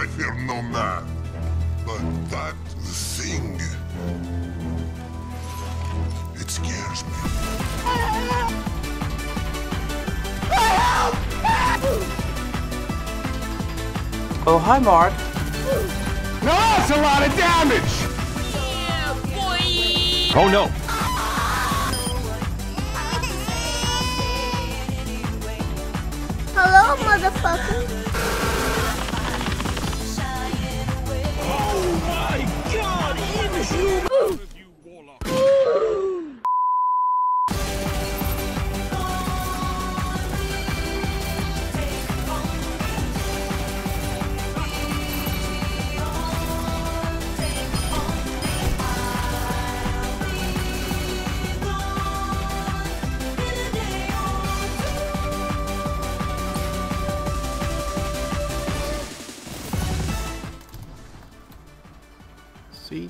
I fear no man. But that thing... It scares me. Oh, hi, Mark. No, that's a lot of damage! Oh no! Hello, motherfucker. See?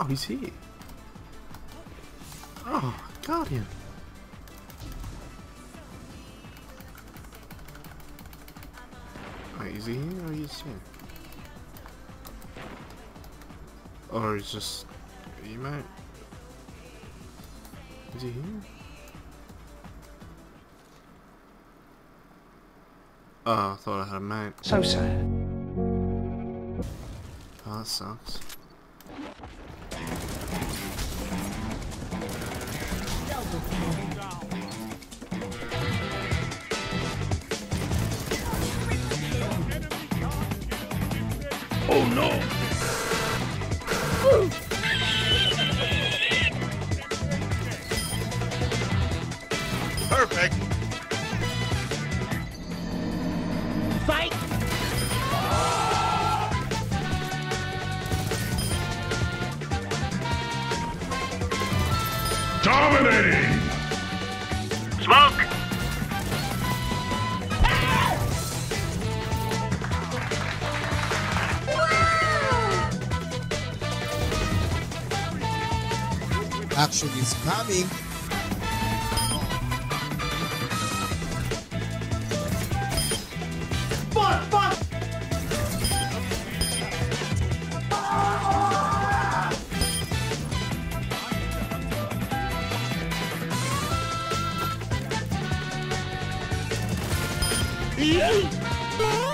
Oh, he's here. Oh, him. Wait, is he here oh, or he's here? Or oh, he's just... You might... Is he here? Oh, I thought I had a mate. So sad. Oh, that sucks. Oh no! Perfect. Dominating! Smoke! Action is coming. Ih!